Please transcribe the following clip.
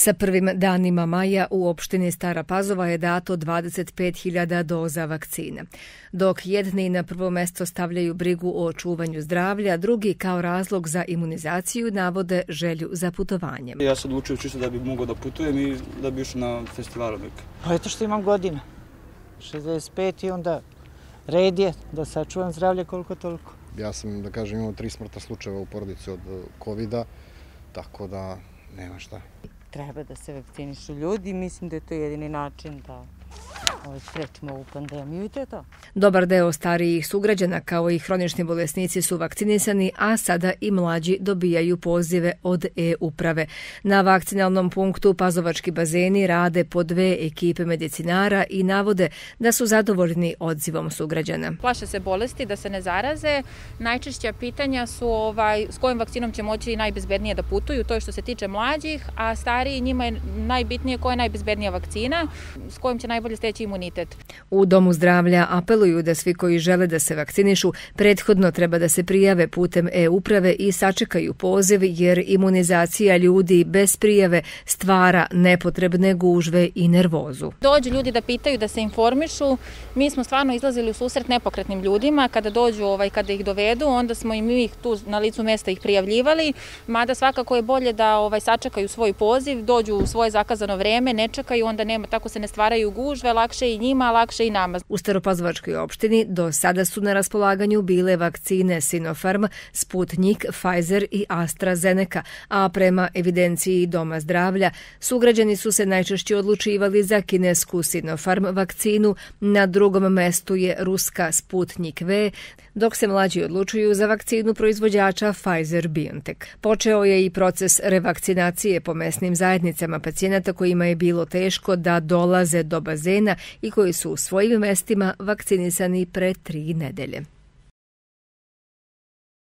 Sa prvim danima maja u opštini Stara Pazova je dato 25.000 doza vakcine. Dok jedni na prvo mesto stavljaju brigu o čuvanju zdravlja, drugi kao razlog za imunizaciju navode želju za putovanjem. Ja sam odlučio čisto da bi mogao da putujem i da bi išao na festival neke. Pa eto što imam godina. 65 i onda red je da sačuvam zdravlje koliko toliko. Ja sam, da kažem, imao tri smrta slučajeva u porodici od COVID-a, tako da nema šta treba da se vakcinišu ljudi. Mislim da je to jedini način da sprečimo ovu pandemiju i to je to. Dobar deo starijih sugrađana kao i hronični bolesnici su vakcinisani, a sada i mlađi dobijaju pozive od e-uprave. Na vakcinalnom punktu Pazovački bazeni rade po dve ekipe medicinara i navode da su zadovoljni odzivom sugrađana. Plaše se bolesti da se ne zaraze. Najčešća pitanja su ovaj, s kojim vakcinom će moći najbezbednije da putuju, to je što se tiče mlađih, a stariji njima je najbitnije koja je najbezbednija vakcina, s kojim će najbolje steći imunitet. U Domu zdravlja apeluju da svi koji žele da se vakcinišu prethodno treba da se prijave putem e-uprave i sačekaju poziv jer imunizacija ljudi bez prijave stvara nepotrebne gužve i nervozu. Dođu ljudi da pitaju, da se informišu. Mi smo stvarno izlazili u susret nepokretnim ljudima. Kada dođu, ovaj, kada ih dovedu, onda smo i mi ih tu na licu mesta ih prijavljivali. Mada svakako je bolje da ovaj, sačekaju svoj poziv, dođu u svoje zakazano vreme, ne čekaju, onda nema, tako se ne stvaraju gužve, lakše i njima, lakše i nama. U Staropazovačkoj opštini do sada su na raspolaganju bile vakcine Sinopharm, Sputnik, Pfizer i AstraZeneca, a prema evidenciji Doma zdravlja, sugrađani su se najčešće odlučivali za kinesku Sinopharm vakcinu, na drugom mestu je ruska Sputnik V, dok se mlađi odlučuju za vakcinu proizvođača Pfizer-BioNTech. Počeo je i proces revakcinacije po mesnim zajednicama pacijenata kojima je bilo teško da dolaze do bazena i koji su u svojim mestima vakcinisani pre tri nedelje.